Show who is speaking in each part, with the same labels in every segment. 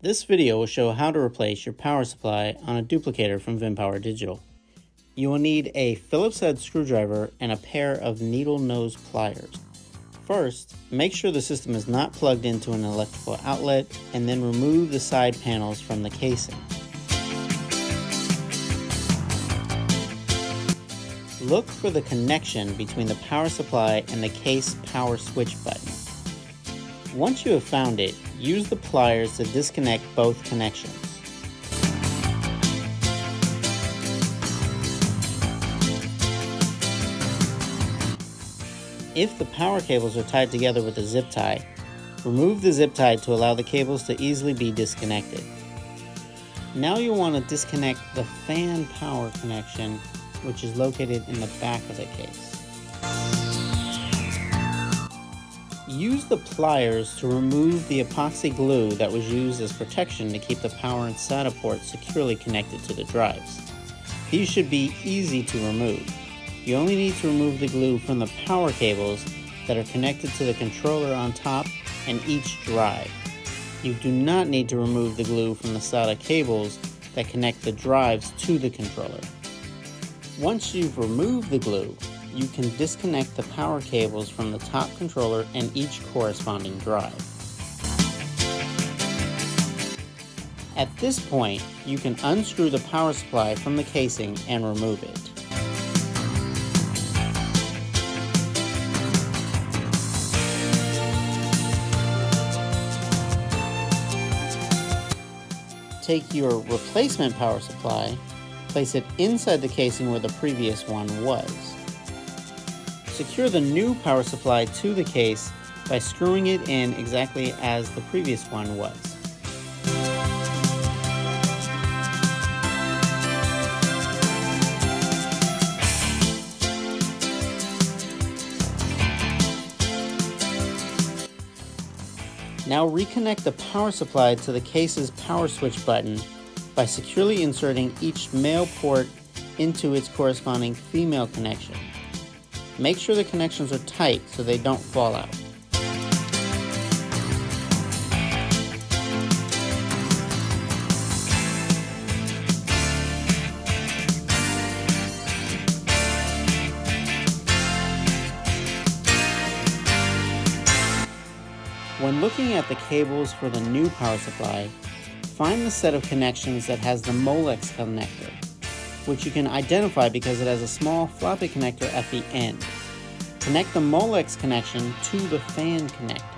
Speaker 1: This video will show how to replace your power supply on a duplicator from VinPower Digital. You will need a Phillips head screwdriver and a pair of needle nose pliers. First, make sure the system is not plugged into an electrical outlet and then remove the side panels from the casing. Look for the connection between the power supply and the case power switch button. Once you have found it, use the pliers to disconnect both connections. If the power cables are tied together with a zip tie, remove the zip tie to allow the cables to easily be disconnected. Now you want to disconnect the fan power connection, which is located in the back of the case. Use the pliers to remove the epoxy glue that was used as protection to keep the power and SATA ports securely connected to the drives. These should be easy to remove. You only need to remove the glue from the power cables that are connected to the controller on top and each drive. You do not need to remove the glue from the SATA cables that connect the drives to the controller. Once you've removed the glue, you can disconnect the power cables from the top controller and each corresponding drive. At this point, you can unscrew the power supply from the casing and remove it. Take your replacement power supply, place it inside the casing where the previous one was. Secure the new power supply to the case by screwing it in exactly as the previous one was. Now reconnect the power supply to the case's power switch button by securely inserting each male port into its corresponding female connection. Make sure the connections are tight so they don't fall out. When looking at the cables for the new power supply, find the set of connections that has the Molex connector which you can identify because it has a small floppy connector at the end. Connect the Molex connection to the fan connector.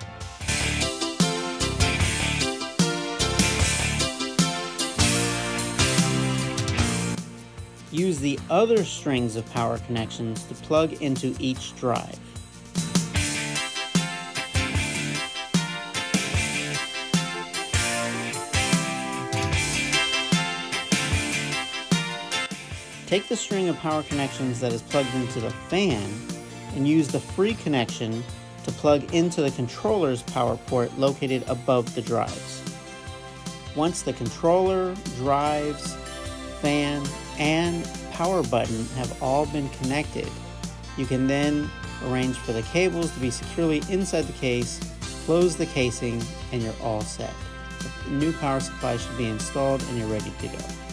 Speaker 1: Use the other strings of power connections to plug into each drive. Take the string of power connections that is plugged into the fan and use the free connection to plug into the controller's power port located above the drives. Once the controller, drives, fan, and power button have all been connected, you can then arrange for the cables to be securely inside the case, close the casing, and you're all set. The new power supply should be installed and you're ready to go.